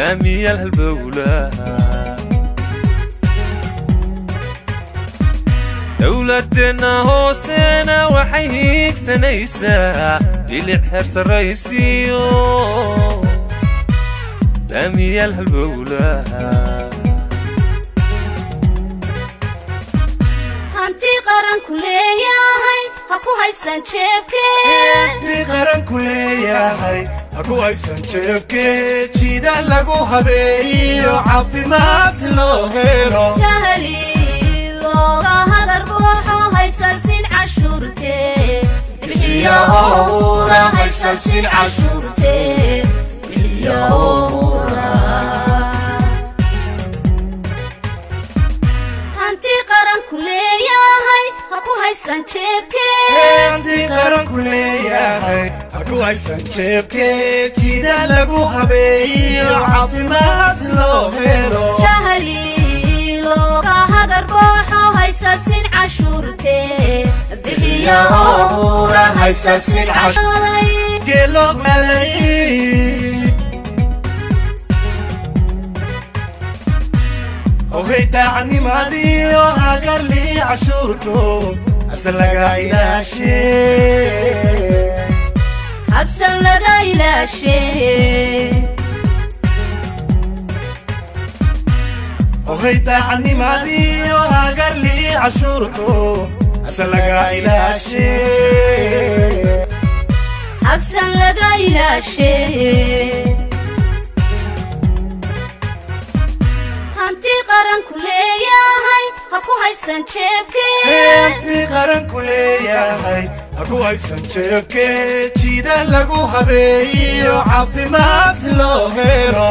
دامي يا الهلبة ولاها دولتنا هو سنة وحيك سنة يساعة للي بحرس الرئيسي نامي يا الهلبة ولاها هانتي قران كليا هاي هاكو هاي سنشيبكي هانتي قران كليا haysan jeebkee jida lagu habeeyo caafimaad si loo helo jahli looga hadar buuxo haysansin cashuurte bixiyo owra haysansin cashuurte bixiyo owra hanti qaranku leeyahay ha ku haysan jeebkee tii qaranku leeyahay ha ku haysan jeebkee jida lagu habeeyo caafimaad si loo helo jahli looga hadar buuxo haysansin cashuurte bixiyo owra haysansin cashuurte geelo malay hogay daacanimaadiyo hagarlii cashuurto habse laga ilaashe habsan laga ilaashee hogay daacanimaadiyo hagarlii cashuurto habse laga ilaashe habsan laga ilaashee hanti qaranku leeyahay ha ku haysan jeebkee tii qaranku leeyahay haku haysan jeebkee jida lagu habeeyiyo caafimaad loo helo